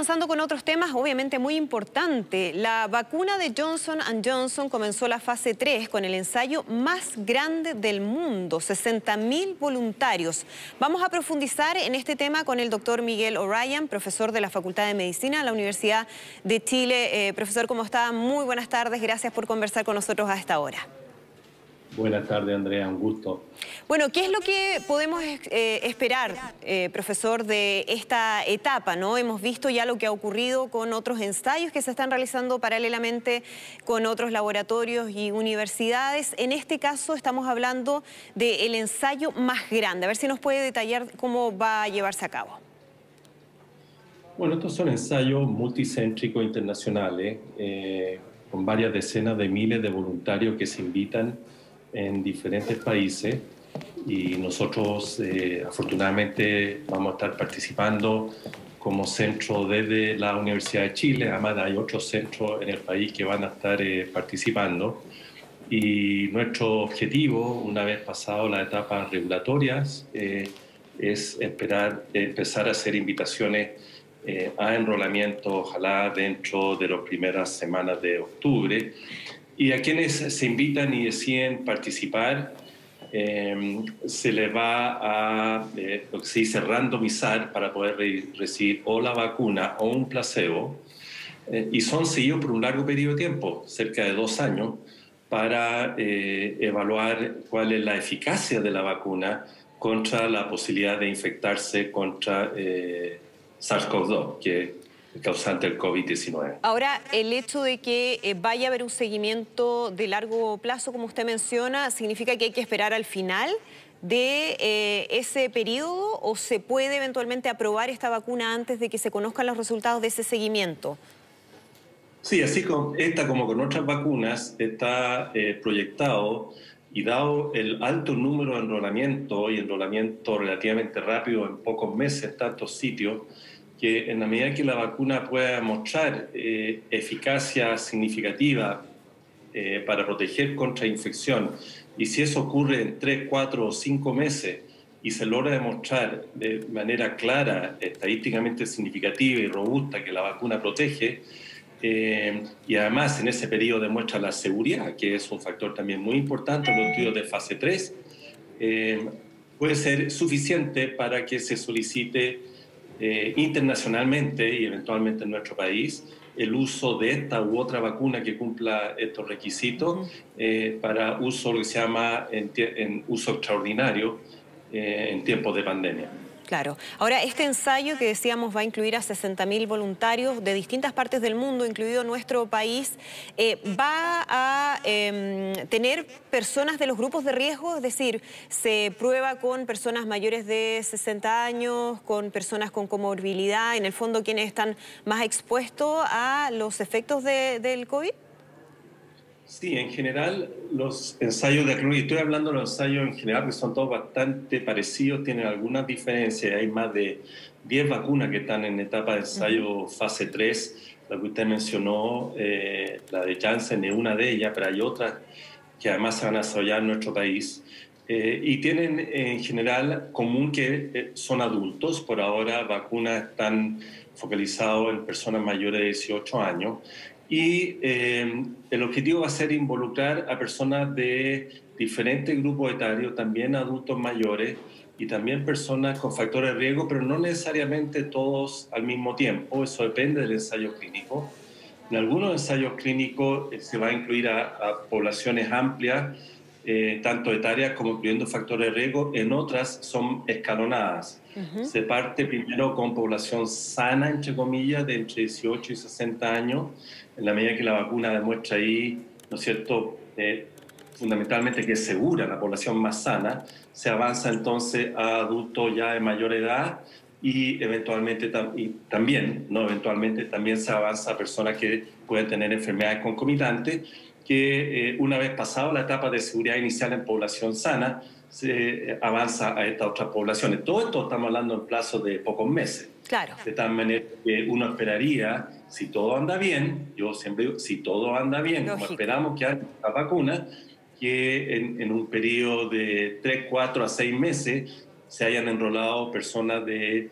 avanzando con otros temas, obviamente muy importante. La vacuna de Johnson Johnson comenzó la fase 3 con el ensayo más grande del mundo, 60.000 voluntarios. Vamos a profundizar en este tema con el doctor Miguel O'Ryan, profesor de la Facultad de Medicina de la Universidad de Chile. Eh, profesor, ¿cómo está? Muy buenas tardes, gracias por conversar con nosotros a esta hora. Buenas tardes, Andrea, un gusto. Bueno, ¿qué es lo que podemos eh, esperar, eh, profesor, de esta etapa? ¿no? Hemos visto ya lo que ha ocurrido con otros ensayos que se están realizando paralelamente con otros laboratorios y universidades. En este caso estamos hablando del ensayo más grande. A ver si nos puede detallar cómo va a llevarse a cabo. Bueno, estos son ensayos multicéntricos internacionales eh, con varias decenas de miles de voluntarios que se invitan en diferentes países y nosotros eh, afortunadamente vamos a estar participando como centro desde la Universidad de Chile, además hay otros centros en el país que van a estar eh, participando. Y nuestro objetivo, una vez pasado las etapas regulatorias, eh, es esperar, empezar a hacer invitaciones a enrolamiento, ojalá dentro de las primeras semanas de octubre y a quienes se invitan y deciden participar, em, se les va a, eh, lo que se dice, randomizar para poder recibir o la vacuna o un placebo. Eh, y son seguidos por un largo periodo de tiempo, cerca de dos años, para eh, evaluar cuál es la eficacia de la vacuna contra la posibilidad de infectarse contra SARS-CoV-2, que causante del COVID-19. Ahora, el hecho de que eh, vaya a haber un seguimiento de largo plazo, como usted menciona, ¿significa que hay que esperar al final de eh, ese periodo o se puede eventualmente aprobar esta vacuna antes de que se conozcan los resultados de ese seguimiento? Sí, así como esta como con otras vacunas está eh, proyectado y dado el alto número de enrolamiento y enrolamiento relativamente rápido en pocos meses en tantos sitios, que en la medida que la vacuna pueda mostrar eh, eficacia significativa eh, para proteger contra infección, y si eso ocurre en 3, 4 o 5 meses y se logra demostrar de manera clara, estadísticamente significativa y robusta que la vacuna protege, eh, y además en ese periodo demuestra la seguridad, que es un factor también muy importante en los estudios de fase 3, puede ser suficiente para que se solicite eh, internacionalmente y eventualmente en nuestro país el uso de esta u otra vacuna que cumpla estos requisitos eh, para uso, lo que se llama en, uso extraordinario eh, en tiempos de pandemia. Claro. Ahora, este ensayo que decíamos va a incluir a 60.000 voluntarios de distintas partes del mundo, incluido nuestro país, eh, va a em, tener personas de los grupos de riesgo, es decir, se prueba con personas mayores de 60 años, con personas con comorbilidad, en el fondo quienes están más expuestos a los efectos del COVID. Sí, en general los ensayos de y estoy hablando de los ensayos en general, que son todos bastante parecidos, tienen algunas diferencias, hay más de 10 vacunas que están en etapa de ensayo fase 3, la que usted mencionó, eh, la de Janssen es una de ellas, pero hay otras que además se van a desarrollar en nuestro país. Eh, y tienen en general común que eh, son adultos, por ahora vacunas están focalizadas en personas mayores de 18 años y eh, el objetivo va a ser involucrar a personas de diferentes grupos etarios, también adultos mayores y también personas con factores de riesgo, pero no necesariamente todos al mismo tiempo, eso depende del ensayo clínico. En algunos ensayos clínicos eh, se va a incluir a, poblaciones amplias, eh, tanto etarias como incluyendo factores de riesgo, en otras son escalonadas. Se parte primero con población sana, entre comillas, de entre 18 y 60 años, en la medida que la vacuna demuestra ahí, ¿no es cierto?, eh, fundamentalmente que es segura, la población más sana, se avanza entonces a adultos ya de mayor edad y eventualmente y también, no eventualmente también se avanza a personas que pueden tener enfermedades concomitantes, que eh, una vez pasado la etapa de seguridad inicial en población sana, se avanza a estas otras poblaciones. Todo esto estamos hablando en plazo de pocos meses. Claro. De tal manera que uno esperaría, si todo anda bien, yo siempre digo, si todo anda bien, como esperamos que haya la vacuna, que en, en, un periodo de 3, 4 a 6 meses se hayan enrolado personas de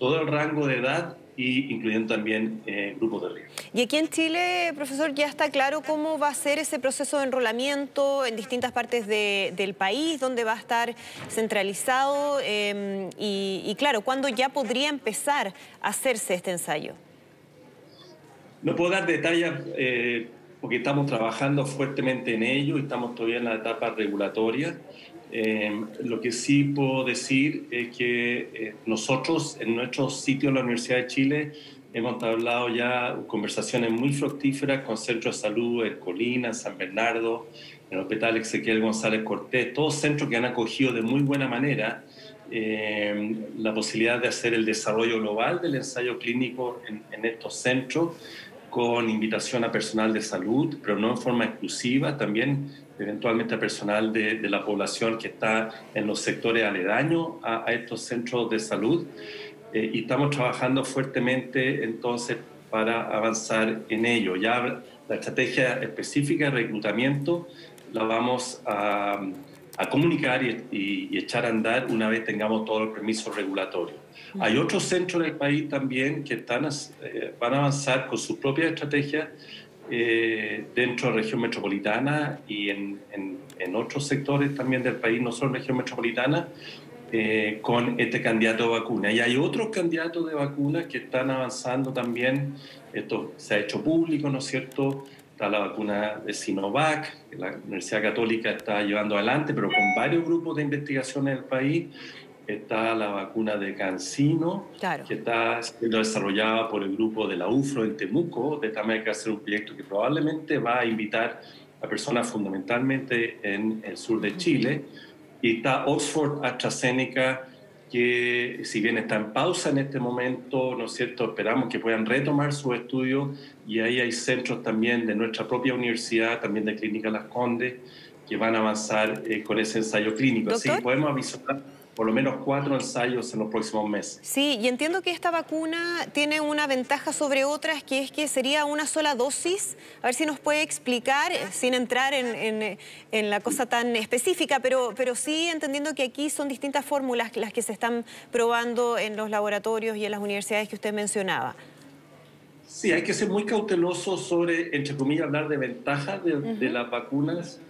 todo el rango de edad y incluyendo también eh, grupos de riesgo. Y aquí en Chile, profesor, ya está claro cómo va a ser ese proceso de enrolamiento en distintas partes del país, dónde va a estar centralizado em, y, claro, ¿cuándo ya podría empezar a hacerse este ensayo? No puedo dar detalles eh, porque estamos trabajando fuertemente en ello estamos todavía en la etapa regulatoria. Eh, lo que sí puedo decir es que eh, nosotros en nuestro sitio de la Universidad de Chile hemos hablado ya conversaciones muy fructíferas con centros de salud en Colina, en San Bernardo, en el Hospital Ezequiel González Cortés, todos centros que han acogido de muy buena manera eh, la posibilidad de hacer el desarrollo global del ensayo clínico en, en estos centros con invitación a personal de salud, pero no en forma exclusiva, también eventualmente a personal de, de, la población que está en los sectores aledaños a, a estos centros de salud. Eh, y estamos trabajando fuertemente entonces para avanzar en ello. Ya la estrategia específica de reclutamiento la vamos a, a comunicar y, y, echar a andar una vez tengamos todos los permisos regulatorios. Hay otros centros del país también que están, eh, van a avanzar con sus propias estrategias eh, dentro de la región metropolitana y en, en, otros sectores también del país, no solo en la región metropolitana, eh, con este candidato de vacuna. Y hay otros candidatos de vacuna que están avanzando también, esto se ha hecho público, ¿no es cierto? Está la vacuna de Sinovac, que la Universidad Católica está llevando adelante, pero con varios grupos de investigación en el país. Está la vacuna de Cancino, que está siendo desarrollada por el grupo de la UFRO en Temuco, de tal manera que va a ser un proyecto que probablemente va a invitar a personas fundamentalmente en el sur de Chile. Y está Oxford AstraZeneca, que si bien está en pausa en este momento, ¿no es cierto?, esperamos que puedan retomar su estudio y ahí hay centros también de nuestra propia universidad, también de Clínica Las Condes, que van a avanzar eh, con ese ensayo clínico. Así que podemos avisar por lo menos cuatro ensayos en los próximos meses. Sí, y entiendo que esta vacuna tiene una ventaja sobre otras, que es que sería una sola dosis. A ver si nos puede explicar, eh, sin entrar en, en, la cosa tan específica, pero, pero sí entendiendo que aquí son distintas fórmulas las que se están probando en los laboratorios y en las universidades que usted mencionaba. Sí, hay que ser muy cauteloso sobre, entre comillas, hablar de ventajas de, de las vacunas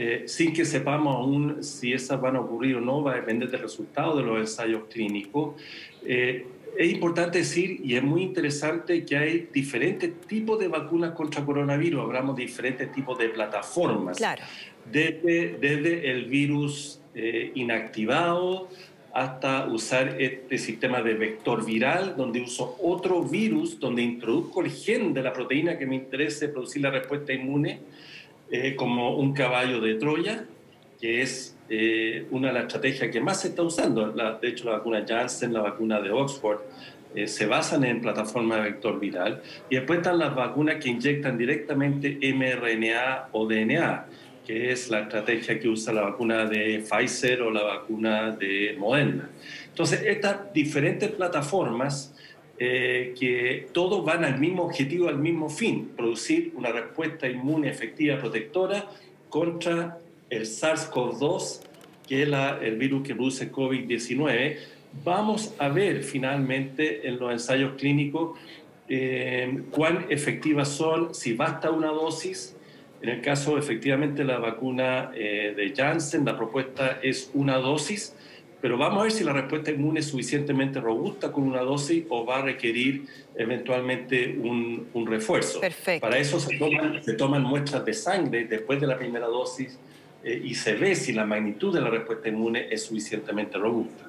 eh, sin que sepamos aún si esas van a ocurrir o no, va a depender del resultado de los ensayos clínicos. Eh, es importante decir, y es muy interesante, que hay diferentes tipos de vacunas contra coronavirus. Hablamos de diferentes tipos de plataformas. Claro. Desde, desde el virus eh, inactivado hasta usar este sistema de vector viral, donde uso otro virus, donde introduzco el gen de la proteína que me interese producir la respuesta inmune eh, como un caballo de Troya, que es eh, una de las estrategias que más se está usando. de hecho, la vacuna Janssen, la vacuna de Oxford, eh, se basan en plataforma de vector viral. Y después están las vacunas que inyectan directamente mRNA o DNA, que es la estrategia que usa la vacuna de Pfizer o la vacuna de Moderna. Entonces, estas diferentes plataformas eh, que todos van al mismo objetivo, al mismo fin, producir una respuesta inmune efectiva protectora contra el SARS-CoV-2, que es el virus que produce COVID-19. Vamos a ver finalmente en los ensayos clínicos eh, cuán efectivas son, si basta una dosis. En el caso efectivamente la vacuna eh, de Janssen, la propuesta es una dosis pero vamos a ver si la respuesta inmune es suficientemente robusta con una dosis o va a requerir eventualmente un, un refuerzo. Perfecto. Para eso se toman, se toman muestras de sangre después de la primera dosis eh, y se ve si la magnitud de la respuesta inmune es suficientemente robusta.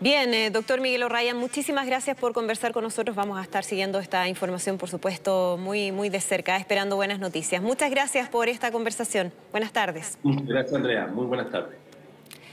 Bien, eh, doctor Miguel O'Ryan, muchísimas gracias por conversar con nosotros. Vamos a estar siguiendo esta información, por supuesto, muy, muy de cerca, esperando buenas noticias. Muchas gracias por esta conversación. Buenas tardes. Muchas gracias, Andrea. Muy buenas tardes.